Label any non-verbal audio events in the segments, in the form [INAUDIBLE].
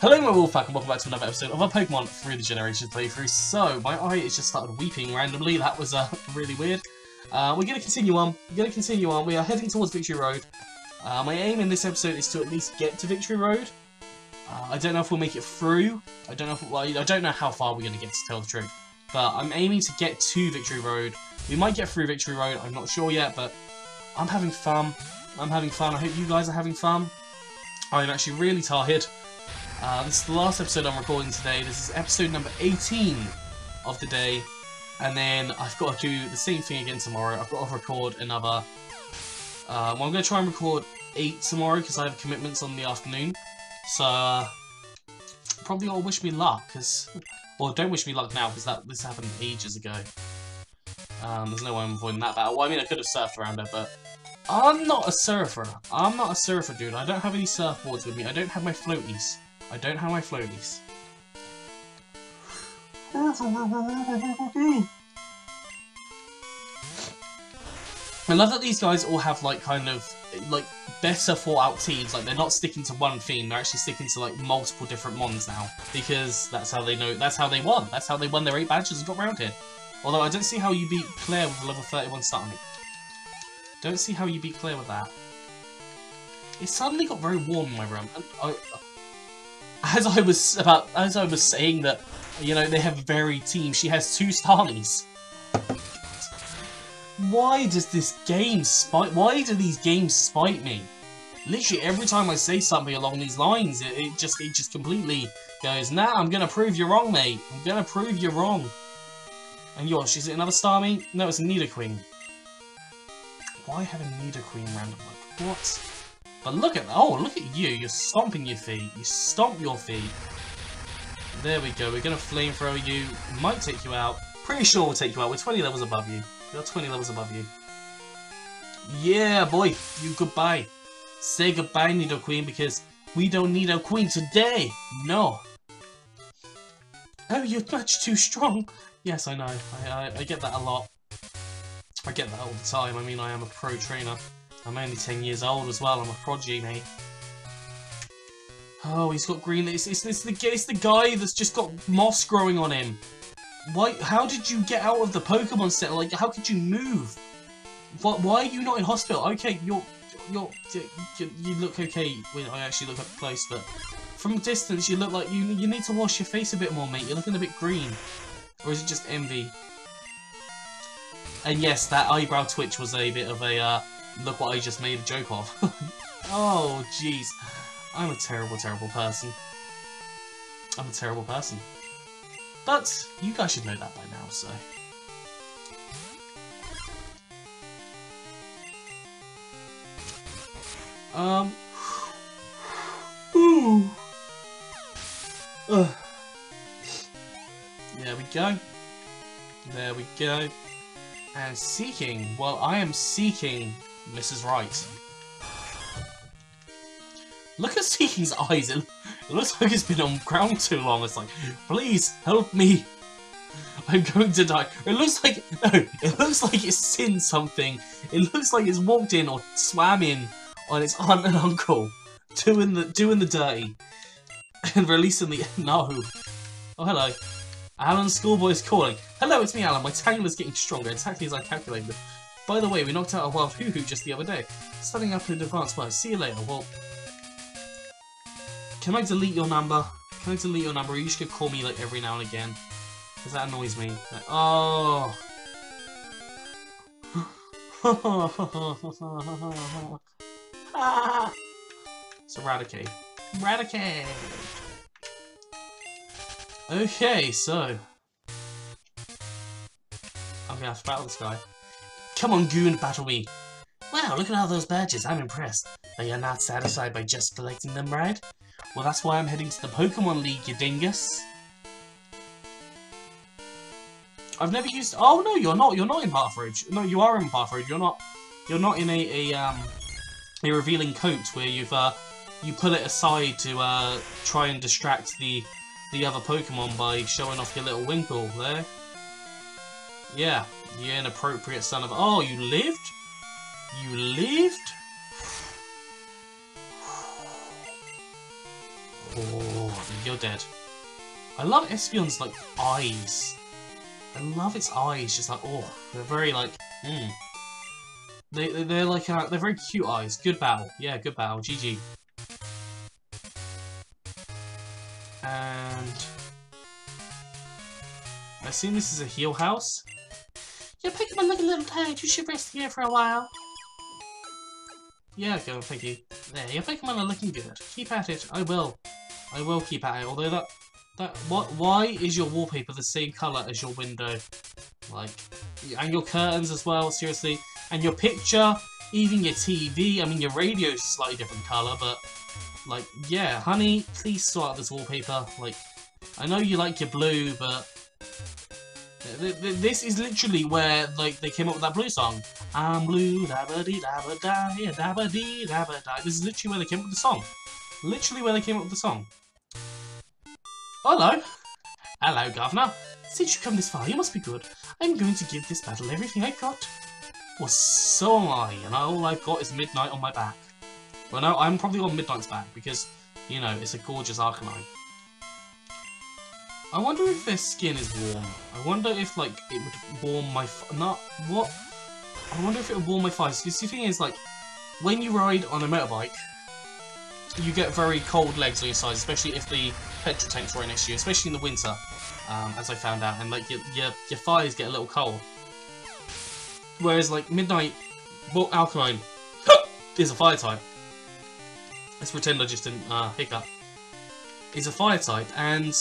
Hello my Wolfpack and welcome back to another episode of our Pokemon Through the Generations playthrough. So, my eye has just started weeping randomly, that was uh, [LAUGHS] really weird. Uh, we're going to continue on, we're going to continue on, we are heading towards Victory Road. Uh, my aim in this episode is to at least get to Victory Road. Uh, I don't know if we'll make it through, I don't know if, well, I don't know how far we're going to get to tell the truth. But I'm aiming to get to Victory Road. We might get through Victory Road, I'm not sure yet, but I'm having fun. I'm having fun, I hope you guys are having fun. I'm actually really tired. Uh, this is the last episode I'm recording today. This is episode number 18 of the day. And then I've got to do the same thing again tomorrow. I've got to record another... Uh, well, I'm going to try and record 8 tomorrow because I have commitments on the afternoon. So, uh, probably all wish me luck because... Well, don't wish me luck now because that this happened ages ago. Um, there's no way I'm avoiding that battle. Well, I mean, I could have surfed around it, but... I'm not a surfer. I'm not a surfer, dude. I don't have any surfboards with me. I don't have my floaties. I don't have my floaties. I love that these guys all have like kind of like better thought out teams. Like they're not sticking to one theme; they're actually sticking to like multiple different mons now because that's how they know. That's how they won. That's how they won their eight badges and got round here. Although I don't see how you beat Claire with level 31 starting. Don't see how you beat Claire with that. It suddenly got very warm in my room. And I, [LAUGHS] as I was about, as I was saying that, you know, they have a very team. She has two Starmies. Why does this game spite? Why do these games spite me? Literally every time I say something along these lines, it, it just it just completely goes. Nah, I'm gonna prove you wrong, mate. I'm gonna prove you wrong. And yours, is it another Starmie? No, it's a Nidoqueen. Why have a Nidoqueen random? Like, what? But look at oh, look at you. You're stomping your feet. You stomp your feet. There we go. We're going to flamethrower you. Might take you out. Pretty sure we'll take you out. We're 20 levels above you. We're 20 levels above you. Yeah, boy. You goodbye. Say goodbye, Nidoqueen, because we don't need a queen today. No. Oh, you're much too strong. Yes, I know. I, I, I get that a lot. I get that all the time. I mean, I am a pro trainer. I'm only 10 years old as well, I'm a prodigy, mate. Oh, he's got green. It's, it's, it's, the, it's the guy that's just got moss growing on him. Why? How did you get out of the Pokemon Center? Like, how could you move? Why, why are you not in hospital? Okay, you're, you're, you, you look okay when I actually look up close, but from a distance, you look like you, you need to wash your face a bit more, mate. You're looking a bit green. Or is it just envy? And yes, that eyebrow twitch was a bit of a, uh, look what I just made a joke of. [LAUGHS] oh, jeez. I'm a terrible, terrible person. I'm a terrible person. But, you guys should know that by now, so... Um... [SIGHS] Ooh. Ugh. There we go. There we go. And Seaking, well, I am seeking Mrs. Right. Look at Seaking's eyes. It, it looks like he's been on ground too long. It's like, please help me. I'm going to die. It looks like no. It looks like it's seen something. It looks like it's walked in or swam in on its aunt and uncle, doing the doing the dirty, and releasing the [LAUGHS] no. Oh hello. Alan Schoolboy is calling. Hello, it's me, Alan. My Tangela is getting stronger, exactly as I calculated. By the way, we knocked out a wild hoo-hoo just the other day. Studying up in advance mode. See you later. Well, can I delete your number? Can I delete your number? You just could call me like every now and again. Because that annoys me. Like, oh. [LAUGHS] it's Eradicate. Eradicate! Okay, so... I'm gonna have to battle this guy. Come on, goon, battle me! Wow, look at all those badges, I'm impressed. But you're not satisfied by just collecting them, right? Well, that's why I'm heading to the Pokemon League, you dingus. I've never used... Oh, no, you're not. You're not in Pathridge. No, you are in Pathridge. You're not... You're not in a, a, um, a revealing coat where you've, uh, you pull it aside to, uh, try and distract the the other Pokemon by showing off your little winkle there. Yeah, you inappropriate son of... Oh, you lived? You lived? Oh. you're dead. I love Espeon's, like, eyes. I love its eyes, just like, oh, they're very, like, hmm. They, they're like, uh, they're very cute eyes. Good battle. Yeah, good battle. GG. And... I assume this is a heal house? Your Pokemon look a little tired. You should rest here for a while. Yeah, go, thank you. There, your Pokemon are looking good. Keep at it. I will. I will keep at it. Although that, that, what? Why is your wallpaper the same color as your window? Like, and your curtains as well. Seriously, and your picture, even your TV. I mean, your radio is slightly different color, but like, yeah, honey, please sort out this wallpaper. Like, I know you like your blue, but this is literally where like they came up with that blue song. I'm blue, dabba dee dabba da, yeah, dabba dee dabba da. This is literally where they came up with the song. Literally where they came up with the song. Hello. Hello, Governor. Since you come this far, you must be good. I'm going to give this battle everything I've got. Well, so am I, and all I've got is Midnight on my back. Well, no, I'm probably on Midnight's back, because, you know, it's a gorgeous Arcanine. I wonder if their skin is warm. I wonder if, like, it would warm my... Not... What? I wonder if it would warm my thighs. Because the thing is, like, when you ride on a motorbike, you get very cold legs on your sides, especially if the petrol tank's right next to you, especially in the winter, um, as I found out, and, like, your, your, your thighs get a little cold. Whereas, like, Midnight, well, Alkaline [LAUGHS] is a fire type. Let's pretend I just didn't uh, hiccup. Is a fire type, and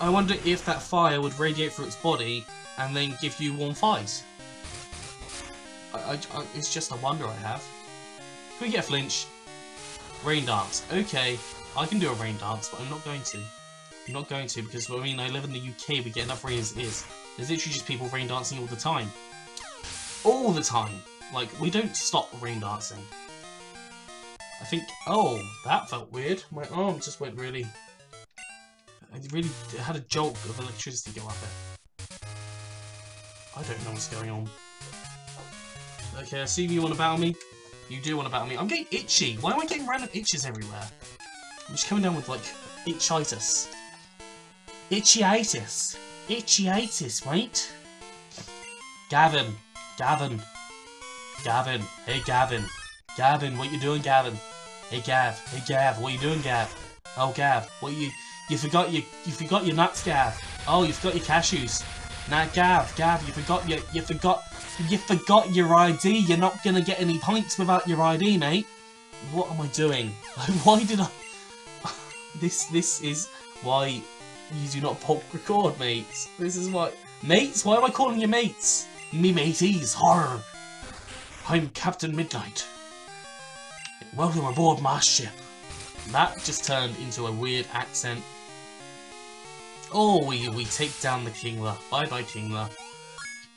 I wonder if that fire would radiate through its body and then give you warm thighs. I, I, I, it's just a wonder I have. Can we get a flinch? Rain dance. Okay, I can do a rain dance, but I'm not going to. I'm not going to because, I mean, I live in the UK, we get enough rain as is. There's literally just people rain dancing all the time. All the time! Like, we don't stop rain dancing. I think... Oh, that felt weird. My arm just went really I really had a jolt of electricity go up it. I don't know what's going on. Okay, I see you want to battle me. You do want to battle me. I'm getting itchy. Why am I getting random itches everywhere? I'm just coming down with, like, itchitis. Itchiitis. Itchiitis, mate. Gavin. Gavin. Gavin. Hey, Gavin. Gavin, what you doing, Gavin? Hey, Gav. Hey, Gav, what you doing, Gav? Oh, Gav, what you... You forgot your you forgot your nuts, Gav. Oh, you forgot your cashews. Nah, Gav, Gav, you forgot your you forgot you forgot your ID. You're not gonna get any points without your ID, mate. What am I doing? [LAUGHS] why did I? [LAUGHS] this this is why you do not pop record, mates. This is why mates. Why am I calling you mates? Me mateys, horror. I'm Captain Midnight. Welcome aboard my ship. That just turned into a weird accent Oh, we, we take down the Kingler. Bye-bye, Kingler.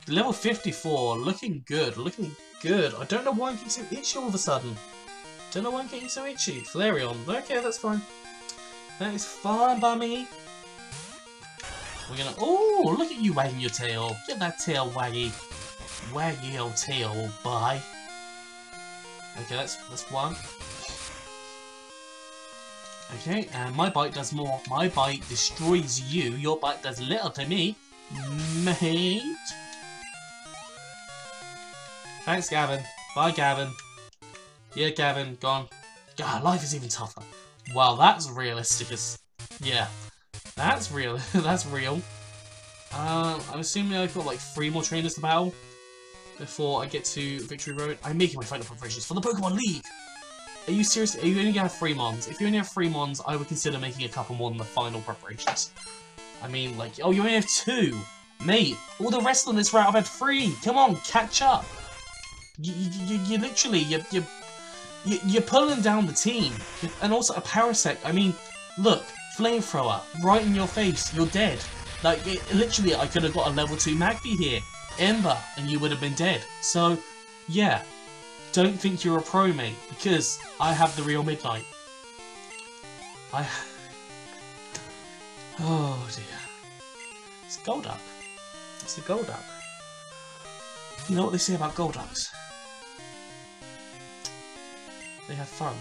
Level 54, looking good, looking good. I don't know why I'm getting so itchy all of a sudden. Don't know why I'm getting so itchy. Flareon, okay, that's fine. That is fine by me. We're gonna, oh, look at you wagging your tail. Get that tail waggy. Waggy your tail, bye. Okay, that's, that's one. Okay, and my bite does more. My bite destroys you. Your bite does little to me. Mate. Thanks, Gavin. Bye, Gavin. Yeah, Gavin, gone. God, life is even tougher. Wow, that's realistic as... Yeah. That's real. [LAUGHS] that's real. Um, I'm assuming I've got like three more trainers to battle before I get to Victory Road. I'm making my final preparations for the Pokemon League! Are you serious? Are you only gonna have three mons? If you only have three mons, I would consider making a couple more in the final preparations. I mean, like, oh, you only have two! Mate, all the rest on this route have had three! Come on, catch up! You, you, you, you literally, you, you, you, you're pulling down the team. And also a Parasect, I mean, look, Flamethrower, right in your face, you're dead. Like, it, literally, I could have got a level 2 Magby here. Ember, and you would have been dead. So, yeah, don't think you're a pro, mate, because I have the real Midnight. I... Oh, dear. It's gold up. It's a gold up. You know what they say about gold ups? They have fun.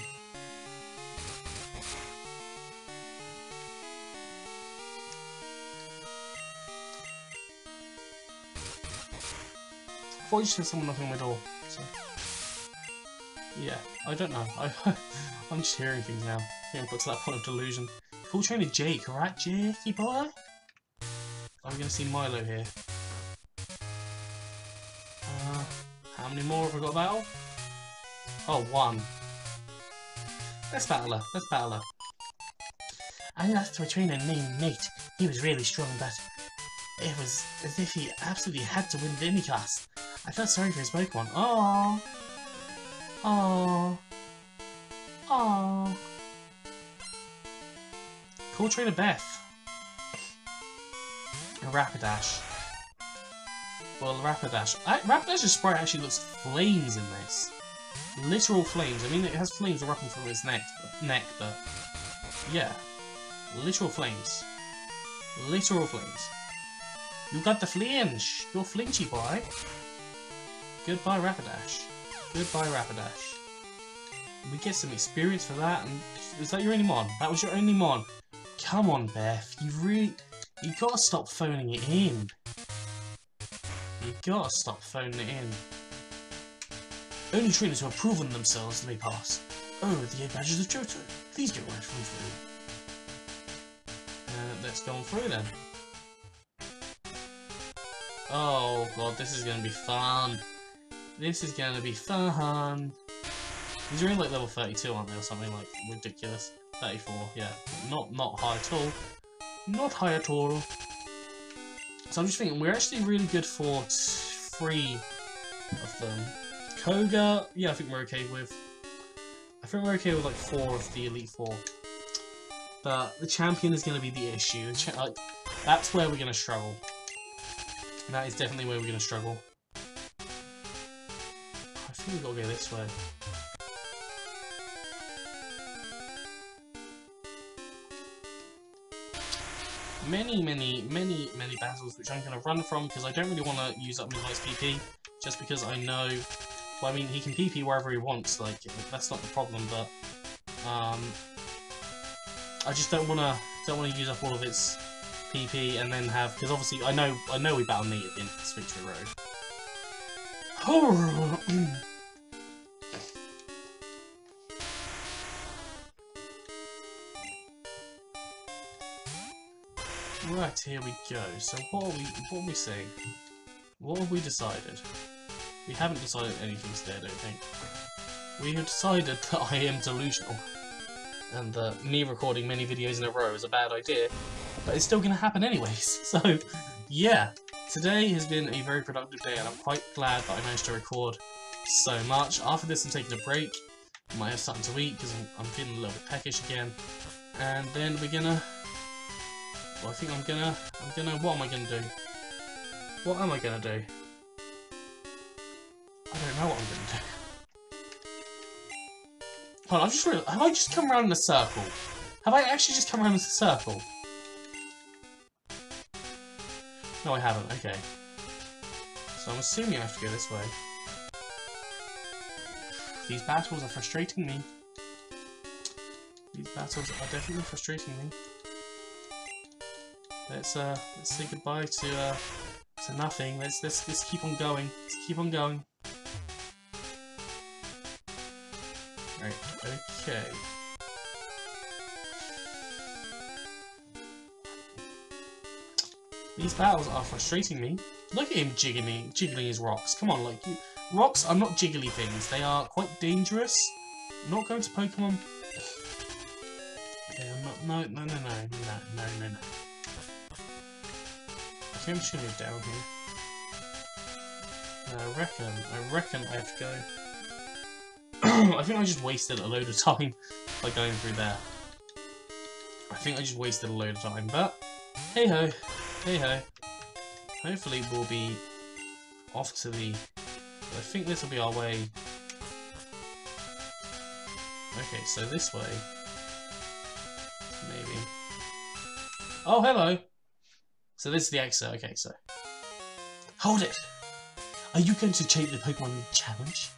Fortunately, someone knocking on my door. So. Yeah, I don't know. I, [LAUGHS] I'm just hearing things now. I think I've got to that point of delusion. Cool trainer Jake, right, Jakey boy? Are we going to see Milo here? Uh, how many more have we got battle? Oh, one. Let's battle her. Let's battle her. I lost to a trainer named Nate. He was really strong, but it was as if he absolutely had to win the Indy class. I felt sorry for his Pokemon. Oh, oh, oh. Cool trainer Beth. A Rapidash. Well, Rapidash. I, Rapidash's sprite actually looks flames in this. Literal flames. I mean, it has flames erupting from its neck, but, neck, but yeah, literal flames. Literal flames. You got the flinch. You're flinchy boy. Goodbye, Rapidash. Goodbye, Rapidash. We get some experience for that, and is that your only mon? That was your only mon. Come on, Beth. You really, you gotta stop phoning it in. You gotta stop phoning it in. Only trainers who have proven themselves may pass. Oh, the badges of Johto. Please get right from through. Let's go on through then. Oh god, this is gonna be fun. This is gonna be fun. These are in like level 32, aren't they, or something like ridiculous. 34, yeah. Not not high at all. Not high at all. So I'm just thinking, we're actually really good for three of them. Koga, yeah, I think we're okay with. I think we're okay with like four of the Elite Four. But the champion is going to be the issue. Like, that's where we're going to struggle. That is definitely where we're going to struggle. I think we've got to go this way. Many, many, many, many battles which I'm going to run from because I don't really want to use up Midnight's PP just because I know well, I mean, he can PP wherever he wants, like, that's not the problem, but, um, I just don't wanna, don't wanna use up all of its PP and then have, because obviously, I know, I know we battle Nate at the end of road. Right, here we go. So what are we, what are we saying? What have we decided? We haven't decided anything today, I don't think. We have decided [LAUGHS] that I am delusional, and that me recording many videos in a row is a bad idea, but it's still going to happen anyways. [LAUGHS] So, yeah, today has been a very productive day, and I'm quite glad that I managed to record so much. After this, I'm taking a break. I might have something to eat because I'm, I'm feeling a little bit peckish again, and then we're gonna. Well, I think I'm gonna. I'm gonna. What am I gonna do? What am I gonna do? I don't know what I'm to do. Hold on, I've just have I just come around in a circle? Have I actually just come around in a circle? No, I haven't, okay. So I'm assuming I have to go this way. These battles are frustrating me. These battles are definitely frustrating me. Let's uh let's say goodbye to uh to nothing. Let's let's let's keep on going. Let's keep on going. Right, okay. These battles are frustrating me. Look at him jiggling, jiggling his rocks. Come on, like, you, rocks are not jiggly things. They are quite dangerous. I'm not going to Pokemon. [SIGHS] I'm not. No, no, no, no, no, no, no, no. Just down here. I reckon, I reckon I have to go. [CLEARS THROAT] I think I just wasted a load of time by going through there. I think I just wasted a load of time, but hey ho, hey ho. Hopefully we'll be off to the... I think this will be our way... Okay, so this way... Maybe. Oh, hello! So this is the exit, okay, so... Hold it! Are you going to take the Pokemon Challenge?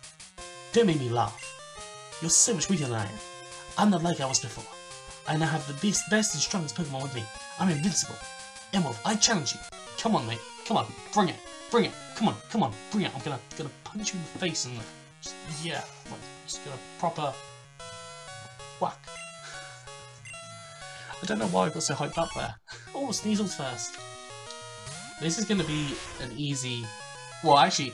Don't make me laugh. You're so much weaker than I am. I'm not like I was before. I now have the best, best and strongest Pokemon with me. I'm invincible. Emerald, I challenge you. Come on, mate. Come on, bring it. Bring it. Come on, come on, bring it. I'm gonna gonna punch you in the face and just, yeah, like, just gonna proper whack. [LAUGHS] I don't know why I got so hyped up there. [LAUGHS] Oh, Sneasel's first. This is gonna be an easy. Well, actually,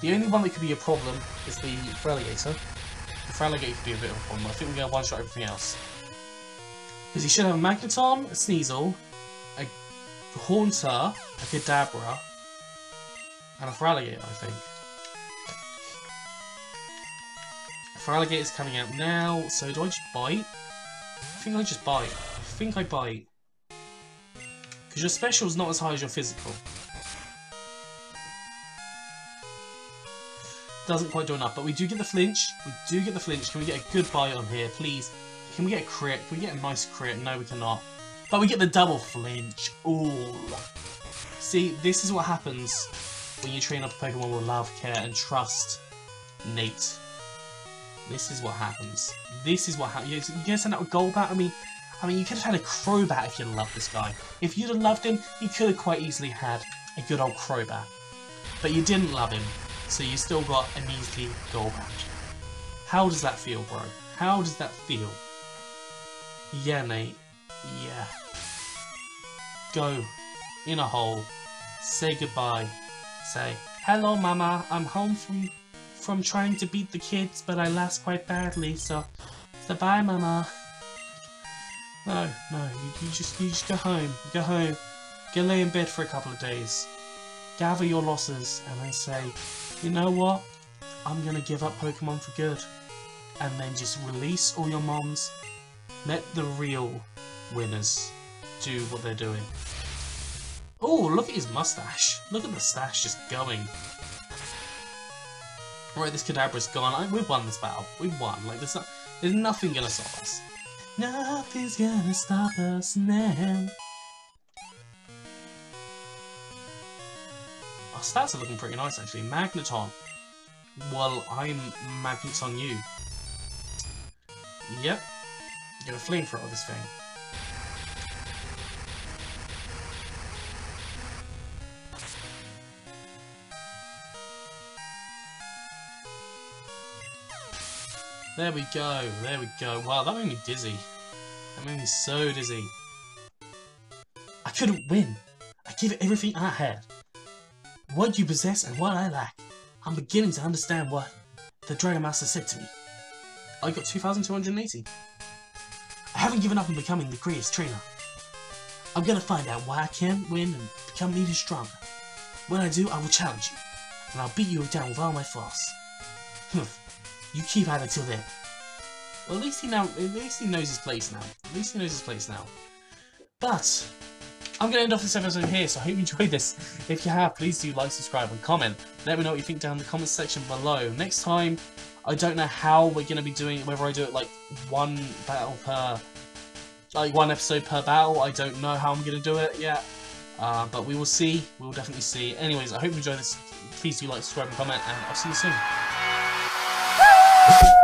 the only one that could be a problem is the Feraligatr. The Feraligatr could be a bit of a problem. I think we're gonna one-shot everything else. Because he should have a Magneton, a Sneasel, a Haunter, a Kadabra, and a Feraligatr, I think. Feraligatr is coming out now, so do I just bite? I think I just bite. I think I bite. Because your special is not as high as your physical. Doesn't quite do enough, but we do get the flinch. We do get the flinch. Can we get a good bite on here, please? Can we get a crit? Can we get a nice crit? No, we cannot. But we get the double flinch. Ooh. See, this is what happens when you train up a Pokemon with love, care, and trust. Nate. This is what happens. This is what happens. You're gonna send out a Golbat? I mean, I mean, you could have had a Crobat if you loved this guy. If you'd have loved him, you could have quite easily had a good old Crobat. But you didn't love him, so you still got a measly Golbat. How does that feel, bro? How does that feel? Yeah, mate. Yeah. Go. In a hole. Say goodbye. Say, Hello, Mama. I'm home from from trying to beat the kids, but I lost quite badly, so... So bye, Mama. No, no, you, you just you just go home. You Go home. Go lay in bed for a couple of days. Gather your losses and then say, you know what? I'm gonna give up Pokemon for good. And then just release all your moms. Let the real winners do what they're doing. Oh, look at his mustache. Look at the stash just going. Right, this Kadabra's gone. I, we've won this battle. We've won. Like, there's, not, there's nothing gonna stop us. Nothing's gonna stop us now. Our stats are looking pretty nice, actually. Magneton. Well, I'm Magneton you. Yep. Get a flamethrower this thing. There we go, there we go. Wow, that made me dizzy. That made me so dizzy. I couldn't win. I gave it everything I had. What you possess and what I lack. I'm beginning to understand what the Dragon Master said to me. I got 2,280. I haven't given up on becoming the greatest trainer. I'm gonna find out why I can't win and become even stronger. When I do, I will challenge you, and I'll beat you down with all my force. You keep at till then. Well, at least he now, at least he knows his place now. At least he knows his place now. But I'm going to end off this episode here, so I hope you enjoyed this. If you have, please do like, subscribe, and comment. Let me know what you think down in the comment section below. Next time, I don't know how we're going to be doing whether I do it like one battle per, like one episode per battle. I don't know how I'm going to do it yet. Uh, but we will see. We will definitely see. Anyways, I hope you enjoyed this. Please do like, subscribe, and comment, and I'll see you soon. Woo!